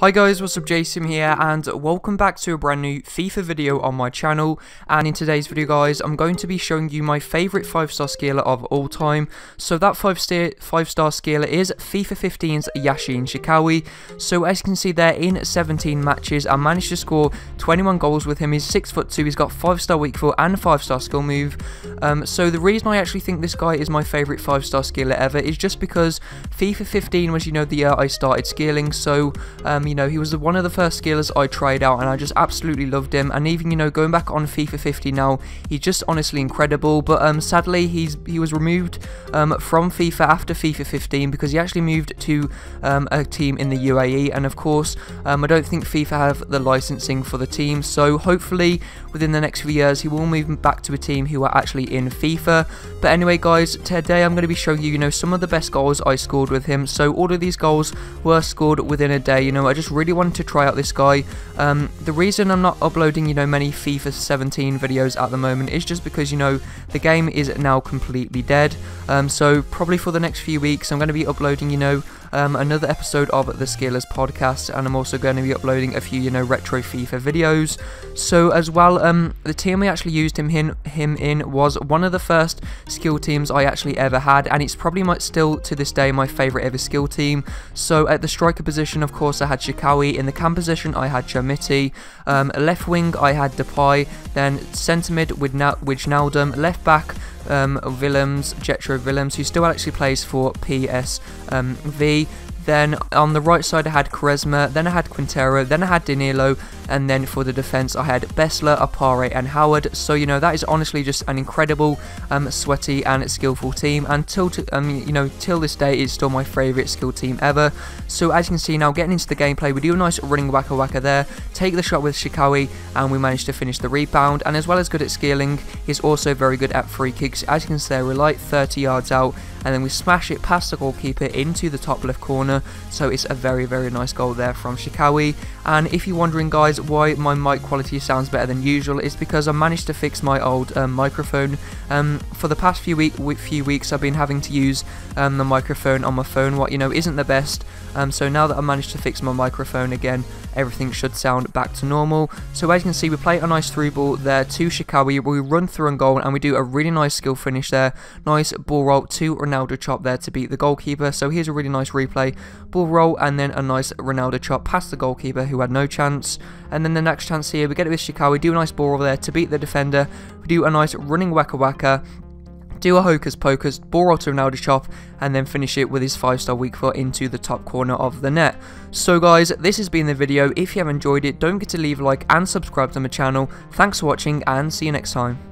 Hi guys, what's up Jason here and welcome back to a brand new FIFA video on my channel and in today's video guys I'm going to be showing you my favourite 5 star skiller of all time. So that 5 star, five star skiller is FIFA 15's Yassine Chikhaoui. So as you can see there in 17 matches I managed to score 21 goals with him. He's 6 foot 2, he's got 5 star weak foot and 5 star skill move. Um, so the reason I actually think this guy is my favourite 5 star skiller ever is just because FIFA 15 was you know the year I started skilling so um, you know, he was one of the first skillers I tried out and I just absolutely loved him. And even, you know, going back on FIFA 50 now, he's just honestly incredible. But um, sadly, he's he was removed um, from FIFA after FIFA 15 because he actually moved to um, a team in the UAE. And of course, um, I don't think FIFA have the licensing for the team. So hopefully, within the next few years, he will move back to a team who are actually in FIFA. But anyway, guys, today I'm going to be showing you, you know, some of the best goals I scored with him. So all of these goals were scored within a day. You know, I just really wanted to try out this guy. Um, the reason I'm not uploading, you know, many FIFA 17 videos at the moment is just because, you know, the game is now completely dead. Um, so probably for the next few weeks, I'm going to be uploading, you know, um, another episode of the Skillers podcast, and I'm also going to be uploading a few, you know, retro FIFA videos. So as well, um, the team we actually used him in, him in was one of the first skill teams I actually ever had, and it's probably my, still to this day my favourite ever skill team. So at the striker position, of course, I had Chikhaoui. In the cam position, I had Chermiti. Um, left wing, I had Depay. Then centre mid with Na Wijnaldum. Left back, um, Willems, Jetro Willems, who still actually plays for PSV. Then on the right side I had Quaresma, then I had Quintero, then I had Danilo, and then for the defence I had Besler, Apare and Howard. So you know that is honestly just an incredible, um, sweaty and skillful team. And till um, you know till this day it's still my favourite skill team ever. So as you can see now getting into the gameplay, we do a nice running waka waka there, take the shot with Chikhaoui, and we managed to finish the rebound. And as well as good at scaling, he's also very good at free kicks. As you can see, we're like 30 yards out and then we smash it past the goalkeeper into the top left corner so it's a very very nice goal there from Chikhaoui and if you're wondering guys why my mic quality sounds better than usual is because I managed to fix my old um, microphone um, for the past few week few weeks I've been having to use um, the microphone on my phone what you know isn't the best um, so now that I managed to fix my microphone again everything should sound back to normal so as you can see we play a nice through ball there to Chikhaoui we run through and goal and we do a really nice skill finish there nice ball roll to Ronaldo chop there to beat the goalkeeper. So here's a really nice replay. Ball roll and then a nice Ronaldo chop past the goalkeeper who had no chance. And then the next chance here, we get it with Chikhaoui, do a nice ball over there to beat the defender. We do a nice running waka waka do a hocus pocus, ball roll to Ronaldo chop, and then finish it with his 5 star weak foot into the top corner of the net. So guys, this has been the video. If you have enjoyed it, don't forget to leave a like and subscribe to my channel. Thanks for watching and see you next time.